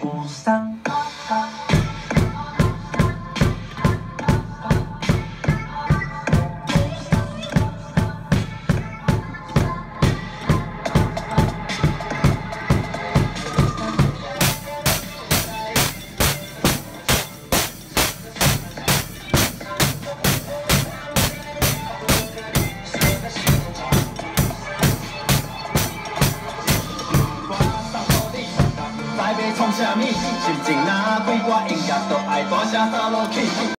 五三要创啥物，心情若快，我音乐都爱大声走落去。